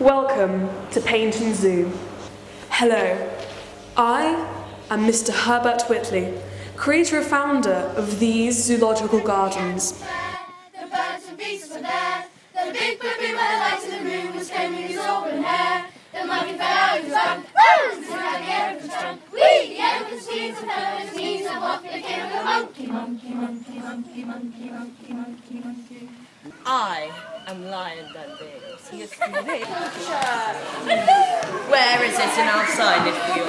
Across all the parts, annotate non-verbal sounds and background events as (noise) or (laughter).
Welcome to Paignton Zoo. Hello, I am Mr. Herbert Whitley, creator and founder of these zoological gardens. The birds and beasts were there. The big with the light the was his auburn hair. The monkey fell out his! The elephant's! The elephant's knees and what became of the monkey, monkey, monkey, monkey, monkey, monkey, monkey, monkey. I am Lion Dundee. See. (laughs) Where is it in our sign if you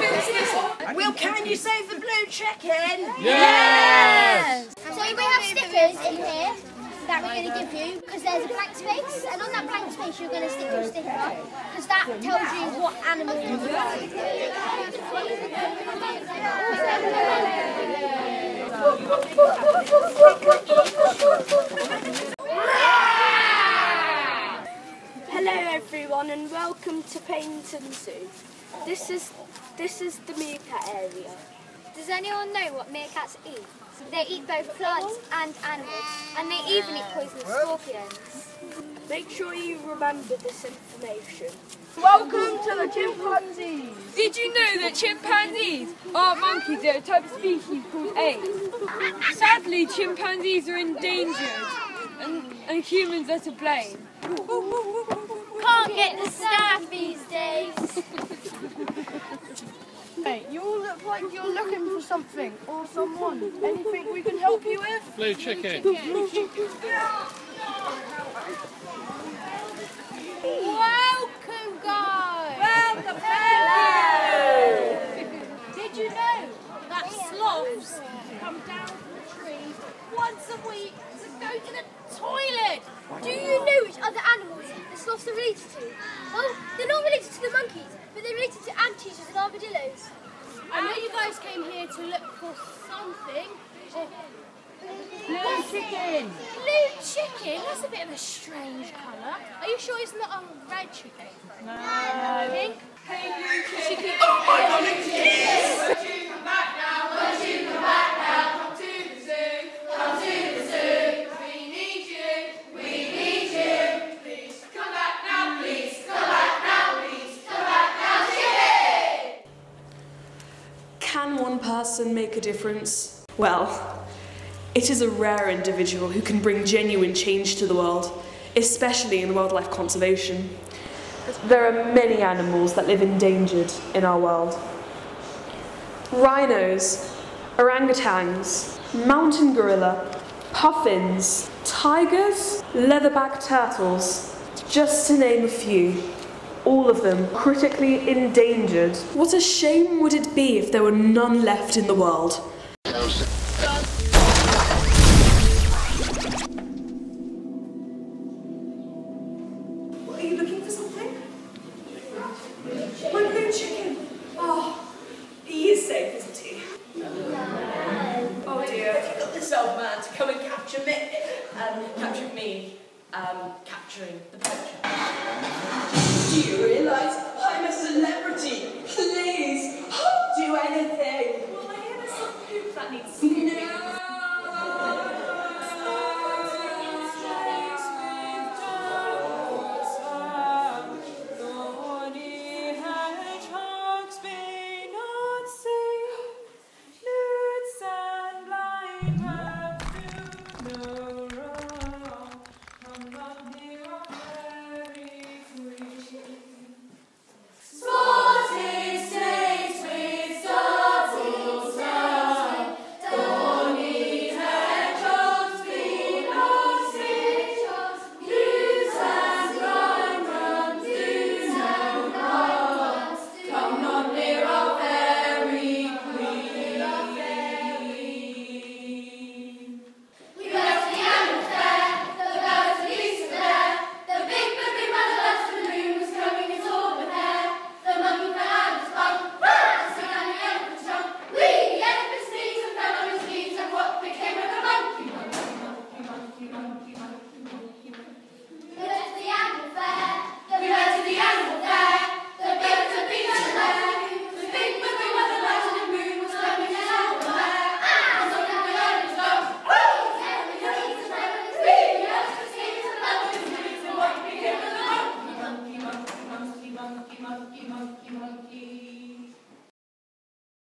Will, can you save the blue chicken? Yes! So we have stickers in here that we're going to give you because there's a blank space and on that blank space you're going to stick your sticker because that tells you what animal you Hello (laughs) everyone and welcome to Paignton Zoo. This is this is the meerkat area. Does anyone know what meerkats eat? They eat both plants and animals and they even eat poisonous scorpions. Make sure you remember this information. Welcome to the chimpanzees. Did you know that chimpanzees aren't monkeys? They're a type of species called apes. Sadly, chimpanzees are endangered, and, and humans are to blame. Can't get the staff these days. (laughs) Hey, you all look like you're looking for something or someone. Anything we can help you with? Blue chicken. Welcome guys. Welcome, hello! Did you know that sloths come down from the tree once a week to go to the toilet? Do you know which other animals the sloths are related to? Well, they're not related to the monkeys, but they're related to anteaters and armadillos. I know you guys came here to look for something. Blue chicken. Blue chicken? That's a bit of a strange colour. Are you sure it's not a red chicken? No. Pink? Chicken. Oh Can one person make a difference? Well, it is a rare individual who can bring genuine change to the world, especially in wildlife conservation. There are many animals that live endangered in our world. Rhinos, orangutans, mountain gorilla, puffins, tigers, leatherback turtles, just to name a few. All of them critically endangered. What a shame would it be if there were none left in the world? Are you looking for something? My blue chicken. Oh, he is safe, isn't he? Oh dear. Have you got this old man to come and capture me? Um, capture me, um, capturing the poacher. Do you realize I'm a celebrity? Please, I'll do anything. Well, I have some poop that needs to be no.